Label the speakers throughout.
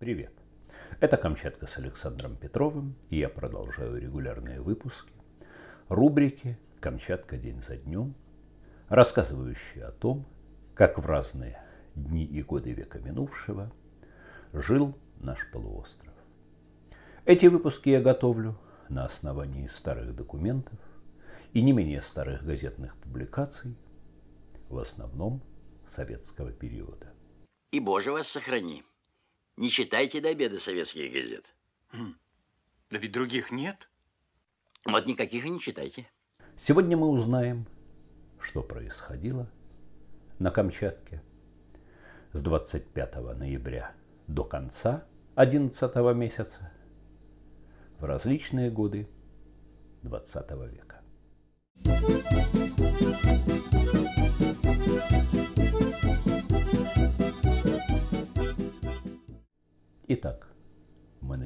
Speaker 1: Привет! Это Камчатка с Александром Петровым, и я продолжаю регулярные выпуски рубрики «Камчатка день за днем», рассказывающие о том, как в разные дни и годы века минувшего жил наш полуостров. Эти выпуски я готовлю на основании старых документов и не менее старых газетных публикаций, в основном советского периода.
Speaker 2: И Боже вас сохрани. Не читайте до обеда советских газет.
Speaker 3: Да ведь других нет.
Speaker 2: Вот никаких и не читайте.
Speaker 1: Сегодня мы узнаем, что происходило на Камчатке с 25 ноября до конца 11 месяца в различные годы 20 века. Итак,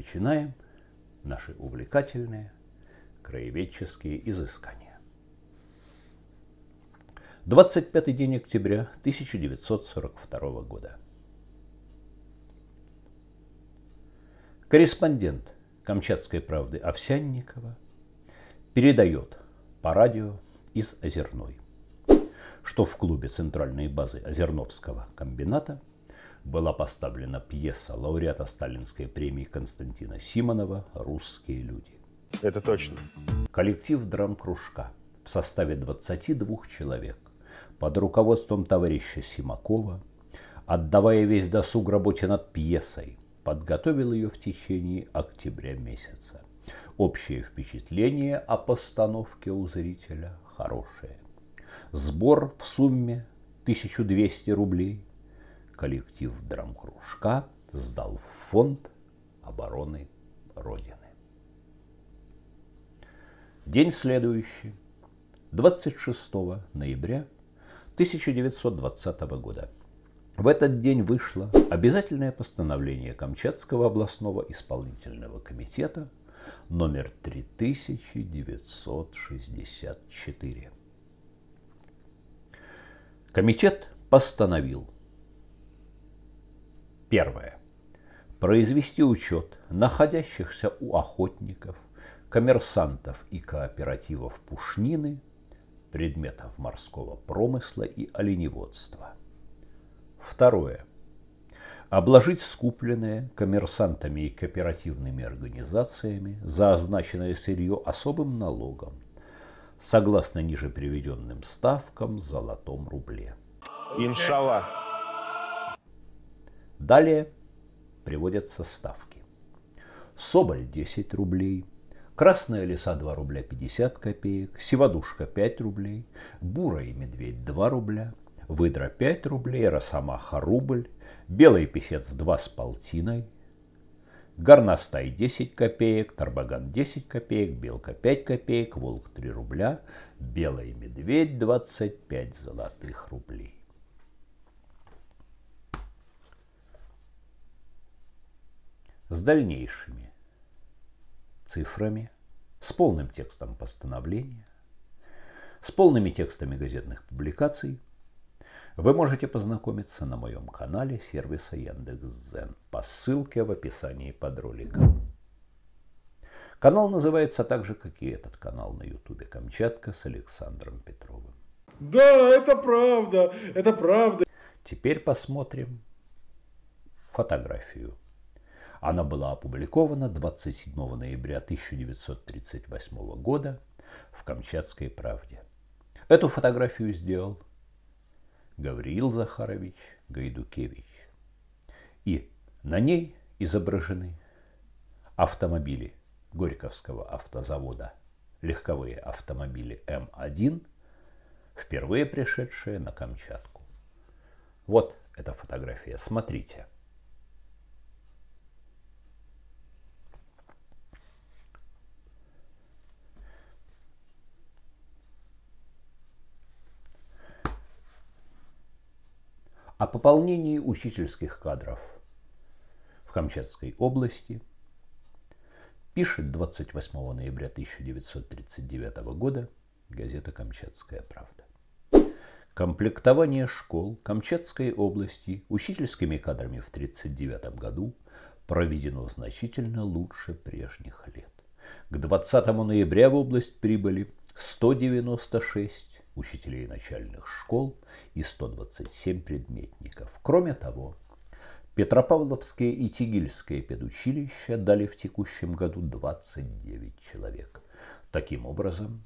Speaker 1: начинаем наши увлекательные краеведческие изыскания. 25 день октября 1942 года. Корреспондент Камчатской правды Овсянникова передает по радио из Озерной, что в клубе центральной базы Озерновского комбината – была поставлена пьеса лауреата Сталинской премии Константина Симонова «Русские люди».
Speaker 3: Это точно.
Speaker 1: Коллектив драм-кружка в составе 22 человек под руководством товарища Симакова, отдавая весь досуг работе над пьесой, подготовил ее в течение октября месяца. Общее впечатление о постановке у зрителя хорошее. Сбор в сумме 1200 рублей – коллектив драмкружка сдал в фонд обороны Родины. День следующий, 26 ноября 1920 года. В этот день вышло обязательное постановление Камчатского областного исполнительного комитета номер 3964. Комитет постановил Первое. Произвести учет находящихся у охотников, коммерсантов и кооперативов пушнины, предметов морского промысла и оленеводства. Второе. Обложить скупленное коммерсантами и кооперативными организациями за означенное сырье особым налогом, согласно ниже приведенным ставкам в золотом рубле.
Speaker 3: Иншаллах.
Speaker 1: Далее приводятся ставки. Соболь 10 рублей, Красная лиса 2 рубля 50 копеек, Сивадушка 5 рублей, Бура и медведь 2 рубля, Выдра 5 рублей, Росомаха рубль, Белый писец 2 с полтиной, Горностай 10 копеек, Тарбаган 10 копеек, Белка 5 копеек, Волк 3 рубля, Белый медведь 25 золотых рублей. С дальнейшими цифрами, с полным текстом постановления, с полными текстами газетных публикаций вы можете познакомиться на моем канале сервиса Яндекс.Зен по ссылке в описании под роликом. Канал называется так же, как и этот канал на ютубе «Камчатка» с Александром Петровым.
Speaker 4: Да, это правда, это правда.
Speaker 1: Теперь посмотрим фотографию она была опубликована 27 ноября 1938 года в «Камчатской правде». Эту фотографию сделал Гавриил Захарович Гайдукевич. И на ней изображены автомобили Горьковского автозавода, легковые автомобили М1, впервые пришедшие на Камчатку. Вот эта фотография, смотрите – о пополнении учительских кадров в Камчатской области пишет 28 ноября 1939 года газета «Камчатская правда». Комплектование школ Камчатской области учительскими кадрами в 1939 году проведено значительно лучше прежних лет. К 20 ноября в область прибыли 196 учителей начальных школ и 127 предметников. Кроме того, Петропавловское и Тигильское педучилища дали в текущем году 29 человек. Таким образом,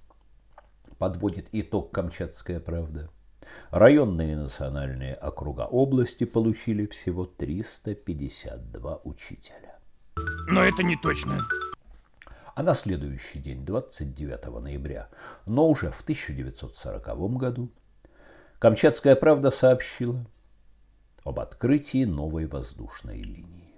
Speaker 1: подводит итог «Камчатская правда», районные и национальные округа области получили всего 352 учителя.
Speaker 5: Но это не точно.
Speaker 1: А на следующий день, 29 ноября, но уже в 1940 году, Камчатская правда сообщила об открытии новой воздушной линии.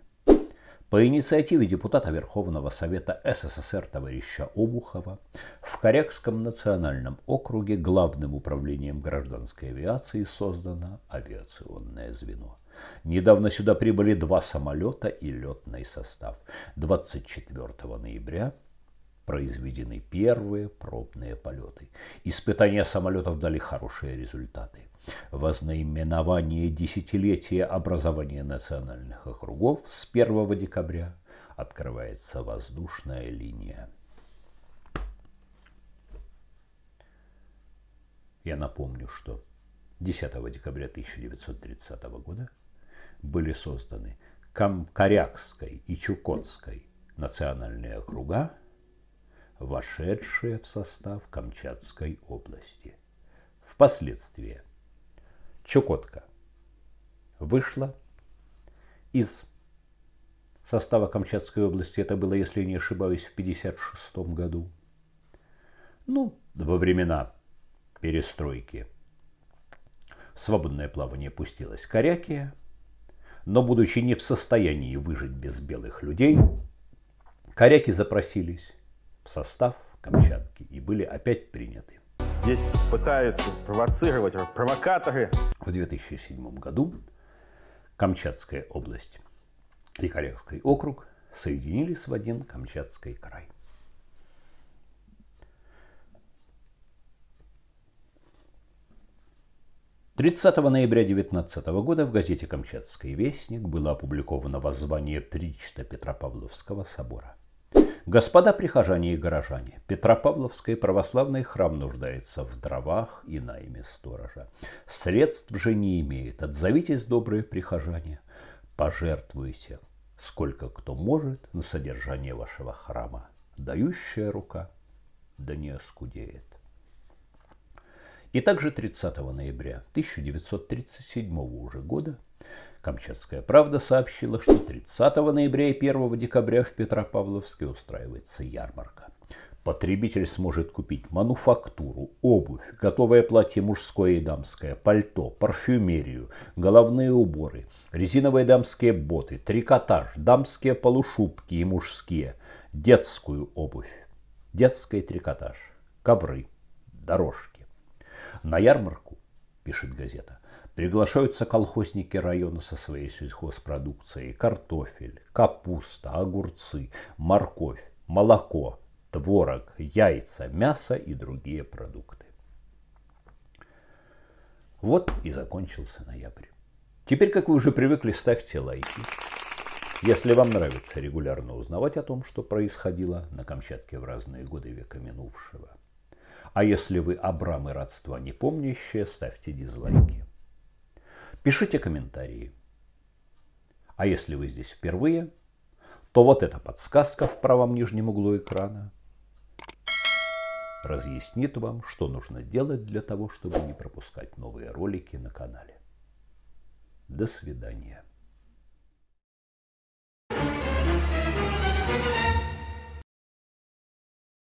Speaker 1: По инициативе депутата Верховного Совета СССР товарища Обухова в Корякском национальном округе главным управлением гражданской авиации создано авиационное звено. Недавно сюда прибыли два самолета и летный состав. 24 ноября произведены первые пробные полеты. Испытания самолетов дали хорошие результаты. Вознаименование десятилетия образования национальных округов с 1 декабря открывается воздушная линия. Я напомню, что 10 декабря 1930 года были созданы Камкарякской и Чукотской национальные округа вошедшие в состав Камчатской области. Впоследствии Чукотка вышла из состава Камчатской области. Это было, если не ошибаюсь, в 1956 году. Ну, во времена перестройки свободное плавание пустилась Корякия, но, будучи не в состоянии выжить без белых людей, коряки запросились в состав Камчатки и были опять приняты.
Speaker 3: Здесь пытаются провоцировать провокаторы.
Speaker 1: В 2007 году Камчатская область и Корякский округ соединились в один Камчатский край. Тридцатого ноября 19 года в газете «Камчатский вестник» было опубликовано воззвание Причта Петропавловского собора. Господа прихожане и горожане, Петропавловский православный храм нуждается в дровах и найме сторожа. Средств же не имеет. Отзовитесь, добрые прихожане, пожертвуйте, сколько кто может на содержание вашего храма. Дающая рука, да не оскудеет. И также 30 ноября 1937 уже года Камчатская правда сообщила, что 30 ноября и 1 декабря в Петропавловске устраивается ярмарка. Потребитель сможет купить мануфактуру, обувь, готовое платье мужское и дамское, пальто, парфюмерию, головные уборы, резиновые дамские боты, трикотаж, дамские полушубки и мужские, детскую обувь, детский трикотаж, ковры, дорожки. На ярмарку, пишет газета, Приглашаются колхозники района со своей сельхозпродукцией. Картофель, капуста, огурцы, морковь, молоко, творог, яйца, мясо и другие продукты. Вот и закончился ноябрь. Теперь, как вы уже привыкли, ставьте лайки. Если вам нравится регулярно узнавать о том, что происходило на Камчатке в разные годы века минувшего. А если вы Абрам и родства не помнящие, ставьте дизлайки. Пишите комментарии. А если вы здесь впервые, то вот эта подсказка в правом нижнем углу экрана разъяснит вам, что нужно делать для того, чтобы не пропускать новые ролики на канале. До свидания.